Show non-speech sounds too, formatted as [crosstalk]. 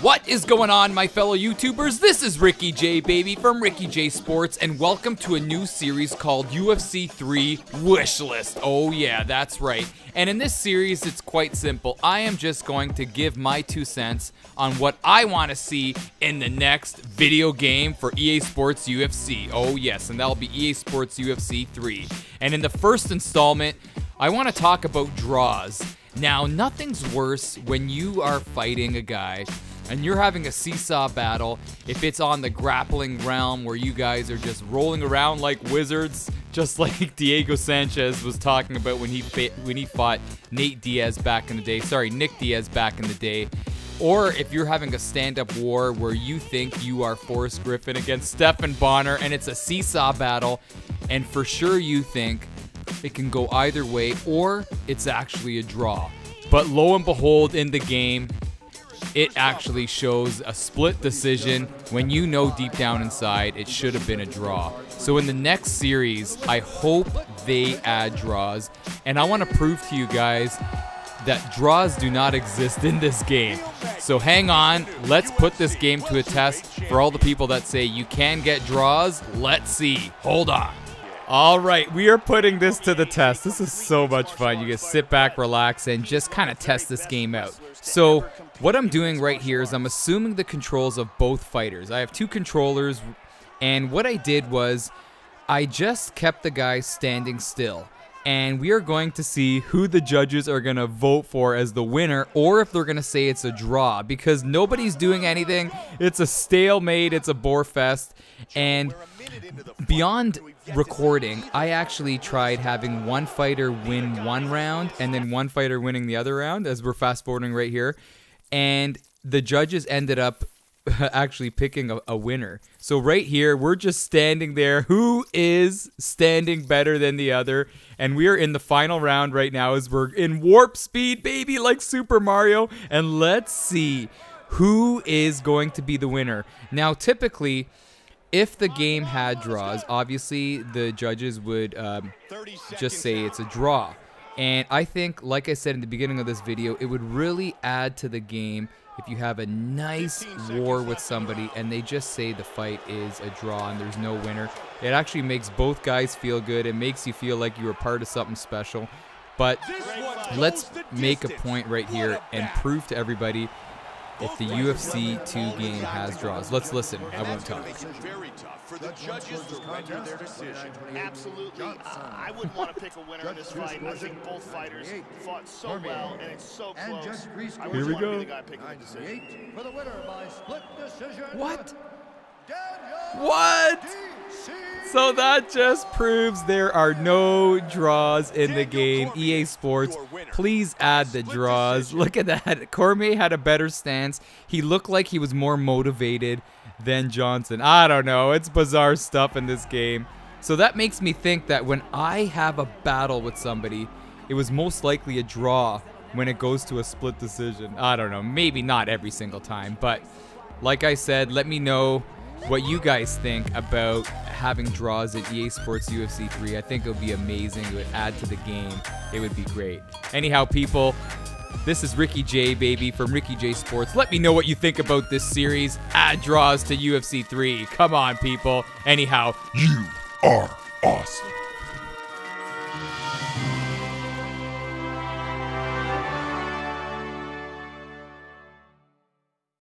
What is going on, my fellow YouTubers? This is Ricky J, baby, from Ricky J Sports, and welcome to a new series called UFC 3 Wishlist. Oh, yeah, that's right. And in this series, it's quite simple. I am just going to give my two cents on what I want to see in the next video game for EA Sports UFC. Oh, yes, and that'll be EA Sports UFC 3. And in the first installment, I want to talk about draws. Now, nothing's worse when you are fighting a guy and you're having a seesaw battle, if it's on the grappling realm where you guys are just rolling around like wizards, just [laughs] like Diego Sanchez was talking about when he when he fought Nate Diaz back in the day. Sorry, Nick Diaz back in the day. Or if you're having a stand-up war where you think you are Forrest Griffin against Stephan Bonnar and it's a seesaw battle, and for sure you think it can go either way or it's actually a draw. But lo and behold, in the game, it actually shows a split decision when you know deep down inside it should have been a draw. So in the next series, I hope they add draws. And I want to prove to you guys that draws do not exist in this game. So hang on, let's put this game to a test for all the people that say you can get draws. Let's see. Hold on. All right, we are putting this to the test. This is so much fun. You can sit back, relax, and just kind of test this game out. So what I'm doing right here is I'm assuming the controls of both fighters. I have two controllers, and what I did was I just kept the guy standing still. And we are going to see who the judges are going to vote for as the winner, or if they're going to say it's a draw, because nobody's doing anything. It's a stalemate, it's a bore fest, and beyond recording, I actually tried having one fighter win one round and then one fighter winning the other round, as we're fast forwarding right here. And the judges ended up [laughs] actually picking a, a, winner. So right here, we're just standing there. Who is standing better than the other? And we are in the final round right now as we're in warp speed, baby, like Super Mario. And let's see who is going to be the winner. Now, typically, if the game had draws, obviously the judges would um, just say it's a draw. And I think, like I said in the beginning of this video, it would really add to the game if you have a nice war with somebody and they just say the fight is a draw and there's no winner. It actually makes both guys feel good. It makes you feel like you are part of something special. But let's make a point right here and prove to everybody if the UFC 2 game has draws. Let's listen. I won't talk. Very tough for the judges to render their decision. Absolutely. Uh, I wouldn't want to pick a winner in this fight. I think both fighters fought so well, and it's so close. I Here we go. For the winner by split decision. What? What? So that just proves there are no draws in the game. EA Sports, please add the draws. Look at that. [laughs] Cormier had a better stance. He looked like he was more motivated than Johnson. I don't know. It's bizarre stuff in this game. So that makes me think that when I have a battle with somebody, it was most likely a draw when it goes to a split decision. I don't know. Maybe not every single time, but like I said, let me know what you guys think about having draws at EA Sports UFC 3. I think it would be amazing. It would add to the game. It would be great. Anyhow, people, this is Ricky J, baby, from Ricky J Sports. Let me know what you think about this series. Add draws to UFC 3. Come on, people. Anyhow, you are awesome.